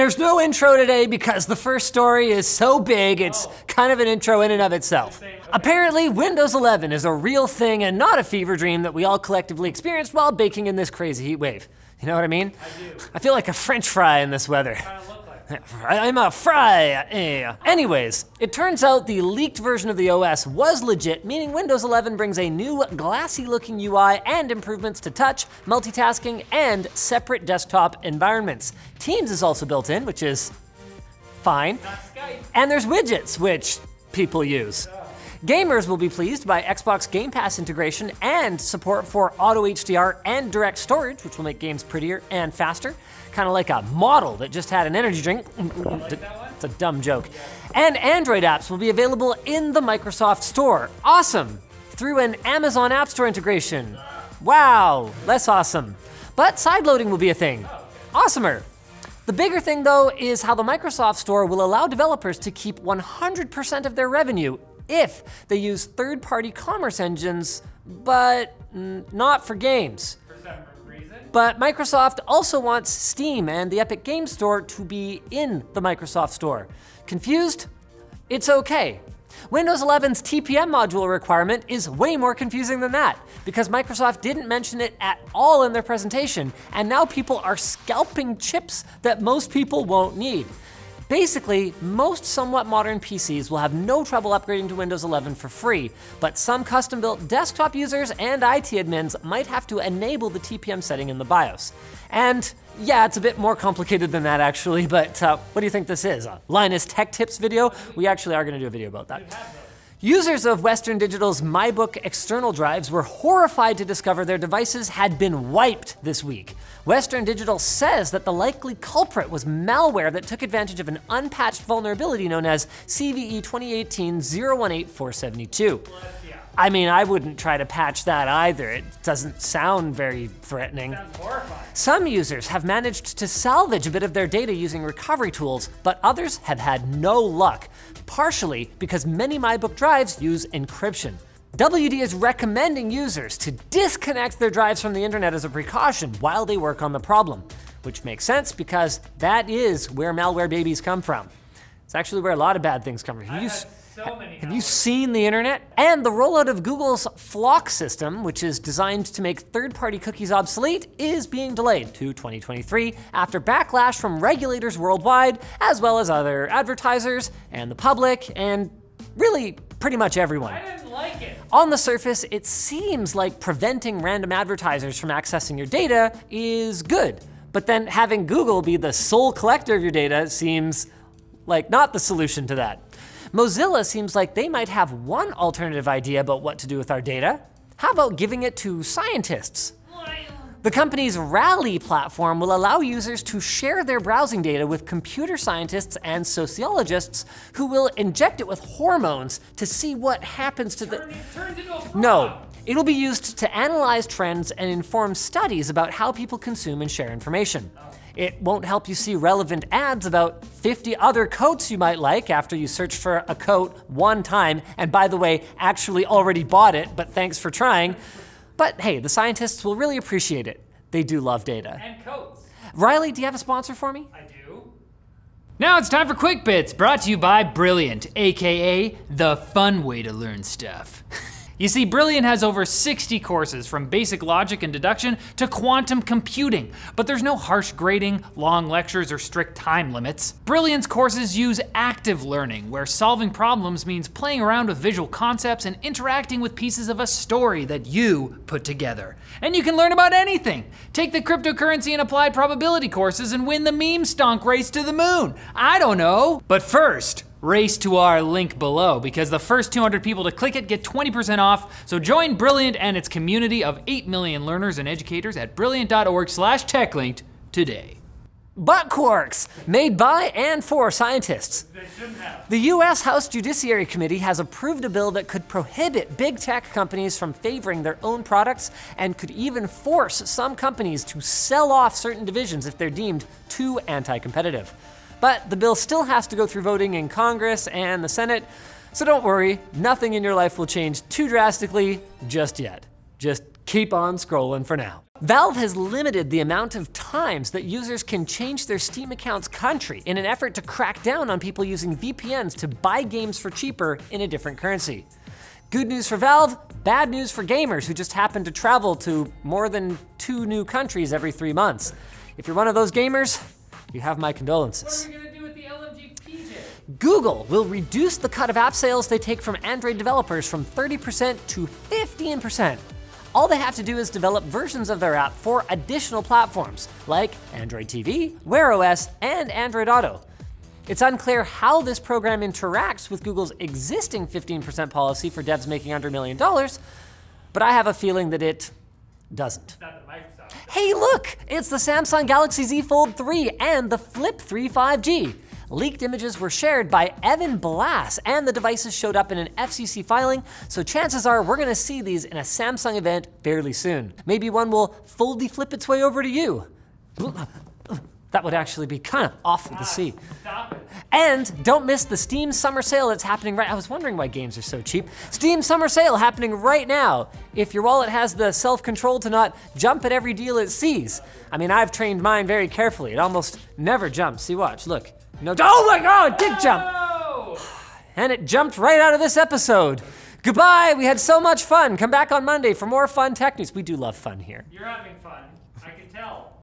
There's no intro today because the first story is so big, it's oh. kind of an intro in and of itself. Apparently, Windows 11 is a real thing and not a fever dream that we all collectively experienced while baking in this crazy heat wave. You know what I mean? I do. I feel like a french fry in this weather. I'm a fry. Eh. Anyways, it turns out the leaked version of the OS was legit, meaning Windows 11 brings a new glassy looking UI and improvements to touch, multitasking, and separate desktop environments. Teams is also built in, which is fine. And there's widgets, which people use. Gamers will be pleased by Xbox Game Pass integration and support for auto HDR and direct storage, which will make games prettier and faster. Kind of like a model that just had an energy drink. It's a dumb joke. And Android apps will be available in the Microsoft Store. Awesome! Through an Amazon App Store integration. Wow, less awesome. But sideloading will be a thing. Awesomer. The bigger thing though is how the Microsoft Store will allow developers to keep 100% of their revenue if they use third-party commerce engines, but not for games. But Microsoft also wants Steam and the Epic Games Store to be in the Microsoft Store. Confused? It's okay. Windows 11's TPM module requirement is way more confusing than that, because Microsoft didn't mention it at all in their presentation, and now people are scalping chips that most people won't need. Basically, most somewhat modern PCs will have no trouble upgrading to Windows 11 for free, but some custom-built desktop users and IT admins might have to enable the TPM setting in the BIOS. And yeah, it's a bit more complicated than that actually, but uh, what do you think this is? A Linus Tech Tips video? We actually are gonna do a video about that. Users of Western Digital's MyBook external drives were horrified to discover their devices had been wiped this week. Western Digital says that the likely culprit was malware that took advantage of an unpatched vulnerability known as CVE 2018-018472. I mean, I wouldn't try to patch that either. It doesn't sound very threatening. Some users have managed to salvage a bit of their data using recovery tools, but others have had no luck, partially because many MyBook drives use encryption. WD is recommending users to disconnect their drives from the internet as a precaution while they work on the problem, which makes sense because that is where malware babies come from. It's actually where a lot of bad things come from. So Have you seen the internet? And the rollout of Google's FLoC system, which is designed to make third-party cookies obsolete, is being delayed to 2023 after backlash from regulators worldwide, as well as other advertisers and the public, and really pretty much everyone. I didn't like it. On the surface, it seems like preventing random advertisers from accessing your data is good. But then having Google be the sole collector of your data seems like not the solution to that. Mozilla seems like they might have one alternative idea about what to do with our data. How about giving it to scientists? The company's Rally platform will allow users to share their browsing data with computer scientists and sociologists who will inject it with hormones to see what happens to Turn, the. no, it'll be used to analyze trends and inform studies about how people consume and share information. Oh. It won't help you see relevant ads about 50 other coats you might like after you search for a coat one time, and by the way, actually already bought it, but thanks for trying. But hey, the scientists will really appreciate it. They do love data. And coats. Riley, do you have a sponsor for me? I do. Now it's time for Quick Bits, brought to you by Brilliant, aka the fun way to learn stuff. You see, Brilliant has over 60 courses from basic logic and deduction to quantum computing, but there's no harsh grading, long lectures, or strict time limits. Brilliant's courses use active learning, where solving problems means playing around with visual concepts and interacting with pieces of a story that you put together. And you can learn about anything. Take the cryptocurrency and applied probability courses and win the meme stonk race to the moon. I don't know. But first, race to our link below because the first 200 people to click it get 20% off. So join Brilliant and its community of 8 million learners and educators at brilliant.org slash techlinked today. Butt quarks, made by and for scientists. The US House Judiciary Committee has approved a bill that could prohibit big tech companies from favoring their own products and could even force some companies to sell off certain divisions if they're deemed too anti-competitive. But the bill still has to go through voting in Congress and the Senate, so don't worry, nothing in your life will change too drastically just yet. Just keep on scrolling for now. Valve has limited the amount of times that users can change their Steam account's country in an effort to crack down on people using VPNs to buy games for cheaper in a different currency. Good news for Valve, bad news for gamers who just happen to travel to more than two new countries every three months. If you're one of those gamers, you have my condolences. What are we gonna do with the LMG PJ? Google will reduce the cut of app sales they take from Android developers from 30% to 15%. All they have to do is develop versions of their app for additional platforms, like Android TV, Wear OS, and Android Auto. It's unclear how this program interacts with Google's existing 15% policy for devs making under a million dollars, but I have a feeling that it doesn't. Hey, look! It's the Samsung Galaxy Z Fold 3 and the Flip 3 5G. Leaked images were shared by Evan Blass, and the devices showed up in an FCC filing, so chances are we're gonna see these in a Samsung event fairly soon. Maybe one will fully flip its way over to you. That would actually be kind of awful to see. And don't miss the Steam Summer Sale that's happening right. I was wondering why games are so cheap. Steam Summer Sale happening right now. If your wallet has the self-control to not jump at every deal it sees. I mean, I've trained mine very carefully. It almost never jumps. See, watch, look. No, oh my God, it did jump. And it jumped right out of this episode. Goodbye, we had so much fun. Come back on Monday for more fun tech news. We do love fun here. You're having fun. I can tell.